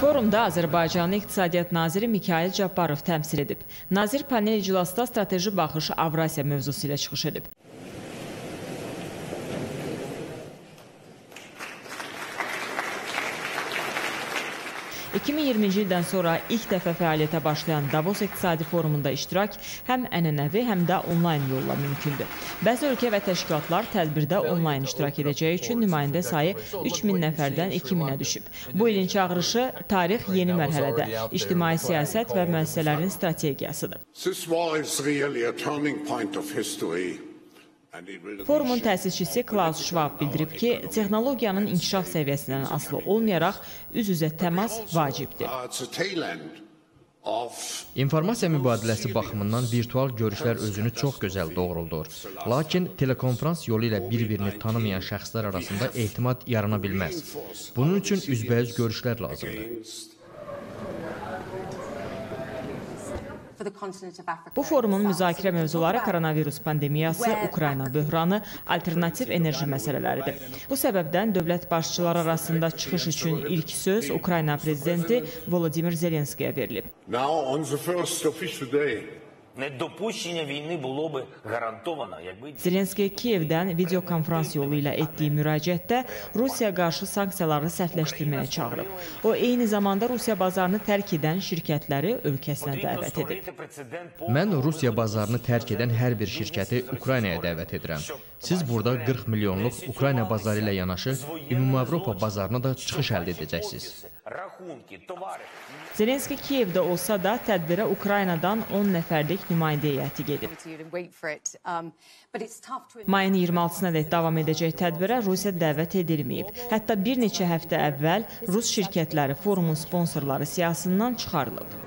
Forumda Azərbaycanın İqtisadiyyat naziri Mikayıl Cabbarov təmsil edib. Nazir panel iclasda strateji baxış Avrasiya mövzusu ilə çıxış edib. ...2020-ci ildən sonra ilk dəfə fəaliyyətə başlayan Davos İqtisadi Forumunda iştirak həm ənənəvi, həm də onlayn yolla mümkündür. Bəzi ölkə və təşkilatlar tədbirdə onlayn iştirak edəcəyi üçün nümayəndə sayı 3000 nəfərdən 2000-ə düşüb. Bu ilin çağırışı tarix yeni mərhələdə, ictimai siyasət və müəssisələrin strategiyasıdır. This was really a turning point of history. Forumun təsisçisi Klaus Schwab bildirib ki, texnologiyanın inkişaf səviyyəsindən asılı olmayaraq üz-üzə təmas vacibdir. İnformasiya mübadiləsi baxımından virtual görüşlər özünü çox gözəl doğruldur. Lakin telekonferans yolu ilə bir-birini tanımayan şəxslər arasında etimad yarana bilməz. Bunun üçün üzbəüz görüşlər lazımdır. for the continent of Africa. Bu forumun müzakirə mövzuları koronavirus pandemiyası, Ukrayna böhranı, alternativ enerji məsələləridir. Bu səbəbdən dövlət başçıları arasında çıxış üçün ilk söz Ukrayna prezidenti Volodimir Zelenskiyə verilib. now on the first official day. Недопущення війни було би гарантовано, якби Zelenski Kiyevdən video konferans yolu ilə etdiyi müraciətdə Rusiya qarşı sanksiyaları sərtləşdirməyə çağırıb. O eyni zamanda Rusiya bazarını tərk edən şirkətləri ölkəsinə потрібно dəvət edib. створити прецедент по Mən Rusiya bazarını tərk edən hər bir şirkəti Ukraynaya dəvət edirəm. Siz burada 40 milyonluq Ukrayna bazarı ilə yanaşı Ümumi Avropa bazarına da çıxış əldə edəcəksiniz. raqumki, tovarış. Zelenski Kiyevdə olsa da tədbirə Ukraynadan 10 nəfərlik nümayində heyəti gedib. Mayın 26-sına dək davam edəcək tədbirə Rusiya dəvət edilməyib. Hətta bir neçə həftə əvvəl rus şirkətləri forumun sponsorları siyasından çıxarılıb.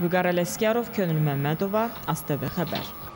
Vüqar Ələsgərov, Könül Məmmədova, ASTV xəbər.